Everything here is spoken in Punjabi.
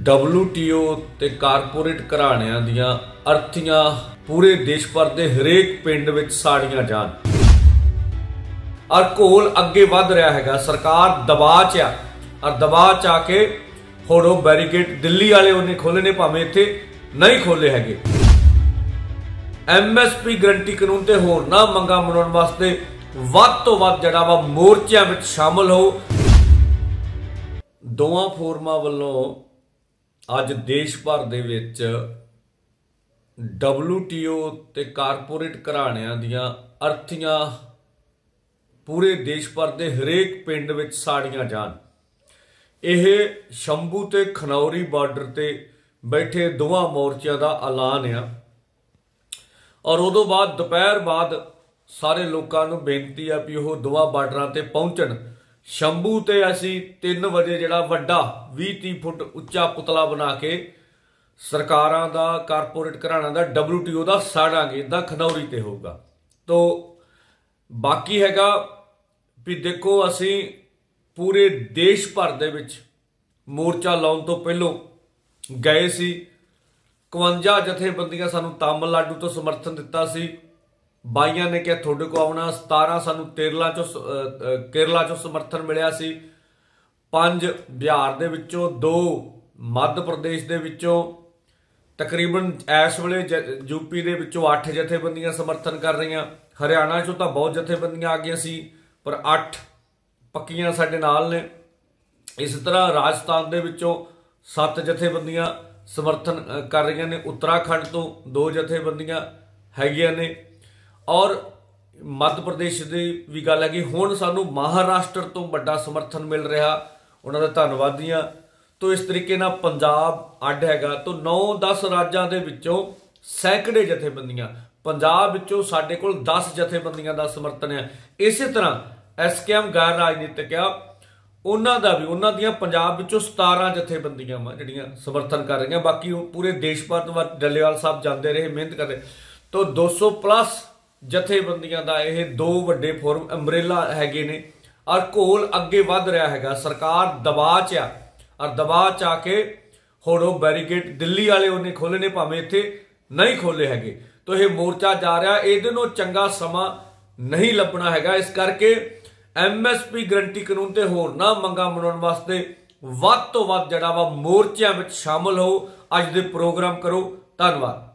WTO ਤੇ ਕਾਰਪੋਰੇਟ ਘਰਾਣਿਆਂ ਦੀਆਂ ਅਰਥੀਆਂ ਪੂਰੇ ਦੇਸ਼ ਭਰ ਦੇ ਹਰੇਕ ਪਿੰਡ ਵਿੱਚ ਸਾੜੀਆਂ ਜਾਣ। ਔਰ ਘੋਲ ਅੱਗੇ ਵੱਧ ਰਿਹਾ ਹੈਗਾ, ਸਰਕਾਰ ਦਬਾਅ 'ਚ ਆ। ਔਰ ਦਬਾਅ 'ਚ ਆ ਕੇ ਹੁਣ ਬੈਰੀਕੇਡ ਦਿੱਲੀ ਵਾਲੇ ਉਹਨੇ ਖੋਲੇ ਨੇ, ਭਾਵੇਂ ਇੱਥੇ ਨਹੀਂ ਖੋਲੇ ਹੈਗੇ। ਐਮਐਸਪੀ ਗਰੰਟੀ ਕਾਨੂੰਨ ਤੇ ਹੋਰ ਨਾ ਮੰਗਾ ਮਨਾਉਣ ਵਾਸਤੇ ਵੱਧ ਤੋਂ ਵੱਧ ਜਿਹੜਾ ਵਾ ਮੋਰਚਿਆਂ ਵਿੱਚ ਸ਼ਾਮਲ ਹੋ ਦੋਵਾਂ ਫੋਰਮਾਂ ਵੱਲੋਂ ਅੱਜ ਦੇਸ਼ ਭਰ ਦੇ ਵਿੱਚ WTO ਤੇ ਕਾਰਪੋਰੇਟ ਘਰਾਣਿਆਂ ਦੀਆਂ ਅਰਥੀਆਂ ਪੂਰੇ ਦੇਸ਼ ਭਰ ਦੇ ਹਰੇਕ ਪਿੰਡ ਵਿੱਚ ਸਾੜੀਆਂ ਜਾਣ। ਇਹ ਸ਼ੰਭੂ ਤੇ ਖਨੌਰੀ ਬਾਰਡਰ ਤੇ ਬੈਠੇ ਦੋਵਾਂ ਮੋਰਚਿਆਂ ਦਾ ਐਲਾਨ ਆ। ਔਰ ਉਦੋਂ ਬਾਅਦ ਦੁਪਹਿਰ ਬਾਅਦ ਸਾਰੇ ਲੋਕਾਂ ਨੂੰ ਬੇਨਤੀ ਆ ਵੀ ਉਹ ਦੋਵਾਂ ਬਾਰਡਰਾਂ ਤੇ ਪਹੁੰਚਣ। ਸ਼ੰਭੂ ਤੇ ਅਸੀਂ 3 ਵਜੇ ਜਿਹੜਾ ਵੱਡਾ 20-30 ਫੁੱਟ ਉੱਚਾ ਪੁਤਲਾ ਬਣਾ ਕੇ ਸਰਕਾਰਾਂ ਦਾ, ਕਾਰਪੋਰੇਟ ਘਰਾਣਾ ਦਾ WTO ਦਾ ਸਾੜਾਂਗੇ ਇਦਾਂ ਖਨੌਰੀ ਤੇ ਹੋਊਗਾ। ਤੋ ਬਾਕੀ ਹੈਗਾ ਵੀ ਦੇਖੋ ਅਸੀਂ ਪੂਰੇ ਦੇਸ਼ ਭਰ ਦੇ ਵਿੱਚ ਮੋਰਚਾ ਲਾਉਣ ਤੋਂ ਪਹਿਲਾਂ ਗਏ ਸੀ। 51 ਜਥੇਬੰਦੀਆਂ ਸਾਨੂੰ ਤਾਮਿਲਨਾਡੂ ਤੋਂ ਸਮਰਥਨ ਦਿੱਤਾ ਸੀ। ਬਾਈਆਂ ਨੇ ਕਿਹਾ, ਤੁਹਾਡੇ ਕੋ ਆਉਣਾ 17 ਸਾਨੂੰ ਕੇਰਲਾ ਚੋਂ ਸ- ਕੇਰਲਾ ਚੋਂ ਸਮਰਥਨ ਮਿਲਿਆ ਸੀ। ਪੰਜ ਬਿਹਾਰ ਦੇ ਵਿੱਚੋਂ, ਦੋ ਮੱਧ ਪ੍ਰਦੇਸ਼ ਦੇ ਵਿੱਚੋਂ, ਤਕਰੀਬਨ ਇਸ ਵੇਲੇ ਯੂਪੀ ਦੇ ਵਿੱਚੋਂ 8 ਜਥੇਬੰਦੀਆਂ ਸਮਰਥਨ ਕਰ ਰਹੀਆਂ। ਹਰਿਆਣਾ ਚੋਂ ਤਾਂ ਬਹੁਤ ਜਥੇਬੰਦੀਆਂ ਆ ਗਈਆਂ ਸੀ, ਪਰ 8 ਪੱਕੀਆਂ ਸਾਡੇ ਨਾਲ ਨੇ। ਇਸ ਤਰ੍ਹਾਂ ਰਾਜਸਥਾਨ ਦੇ ਵਿੱਚੋਂ 7 ਜਥੇਬੰਦੀਆਂ ਸਮਰਥਨ ਕਰ ਰਹੀਆਂ ਨੇ। ਉੱਤਰਾਖੰਡ ਤੋਂ ਦੋ ਜਥੇਬੰਦੀਆਂ ਹੈਗੀਆਂ ਨੇ। ਔਰ ਮੱਧ ਪ੍ਰਦੇਸ਼ ਦੀ ਵੀ ਗੱਲ ਹੈਗੀ ਹੁਣ ਸਾਨੂੰ ਮਹਾਰਾਸ਼ਟਰ ਤੋਂ ਵੱਡਾ ਸਮਰਥਨ ਮਿਲ ਰਿਹਾ। ਉਹਨਾਂ ਦਾ ਧੰਨਵਾਦੀਆਂ ਤੋਂ ਇਸ ਤਰੀਕੇ ਨਾਲ ਪੰਜਾਬ ਅੱਡ ਹੈਗਾ। ਤੋਂ 9-10 ਰਾਜਾਂ ਦੇ ਵਿੱਚੋਂ ਸੈਂਕੜੇ ਜਥੇਬੰਦੀਆਂ, ਪੰਜਾਬ ਵਿੱਚੋਂ ਸਾਡੇ ਕੋਲ 10 ਜਥੇਬੰਦੀਆਂ ਦਾ ਸਮਰਥਨ ਹੈ। ਇਸੇ ਤਰ੍ਹਾਂ ਐਸਕੇਐਮ ਗੈਰ ਰਾਜਨੀਤਿਕ ਆ। ਉਹਨਾਂ ਦਾ ਵੀ, ਉਹਨਾਂ ਦੀਆਂ ਪੰਜਾਬ ਵਿੱਚੋਂ 17 ਜਥੇਬੰਦੀਆਂ ਵਾ ਜਿਹੜੀਆਂ ਸਮਰਥਨ ਕਰ ਰਹੀਆਂ। ਬਾਕੀ ਉਹ ਪੂਰੇ ਦੇਸ਼ ਭਰ ਤੋਂ ਵੱਧ ਡੱਲੇਵਾਲ ਸਾਹਿਬ ਜਾਂਦੇ ਰਹੇ, ਮਿਹਨਤ ਕਰਦੇ। ਤੋਂ 200 ਪਲੱਸ ਜਥੇਬੰਦੀਆਂ ਦਾ ਇਹ ਦੋ ਵੱਡੇ ਫੋਰਮ ਅੰਬ੍ਰੇਲਾ ਹੈਗੇ ਨੇ। ਔਰ ਘੋਲ ਅੱਗੇ ਵੱਧ ਰਿਹਾ ਹੈਗਾ। ਸਰਕਾਰ ਦਬਾਅ 'ਚ ਆ। ਔਰ ਦਬਾਅ 'ਚ ਆ ਕੇ ਹੁਣ ਉਹ ਬੈਰੀਕੇਡ ਦਿੱਲੀ ਵਾਲੇ ਉਹਨੇ ਖੋਲੇ ਨੇ, ਭਾਵੇਂ ਇੱਥੇ ਨਹੀਂ ਖੋਲੇ ਹੈਗੇ। ਤੋਂ ਇਹ ਮੋਰਚਾ ਜਾ ਰਿਹਾ। ਇਹਦੇ ਨੂੰ ਚੰਗਾ ਸਮਾਂ ਨਹੀਂ ਲੱਭਣਾ ਹੈਗਾ। ਇਸ ਕਰਕੇ ਐਮਐਸਪੀ ਗਰੰਟੀ ਕਾਨੂੰਨ ਤੇ ਹੋਰ ਨਾ ਮੰਗਾ ਮਨਾਉਣ ਵਾਸਤੇ ਵੱਧ ਤੋਂ ਵੱਧ ਜਿਹੜਾ ਵਾ ਮੋਰਚਿਆਂ ਵਿੱਚ ਸ਼ਾਮਲ ਹੋ ਅੱਜ ਦੇ ਪ੍ਰੋਗਰਾਮ ਕਰੋ। ਧੰਨਵਾਦ।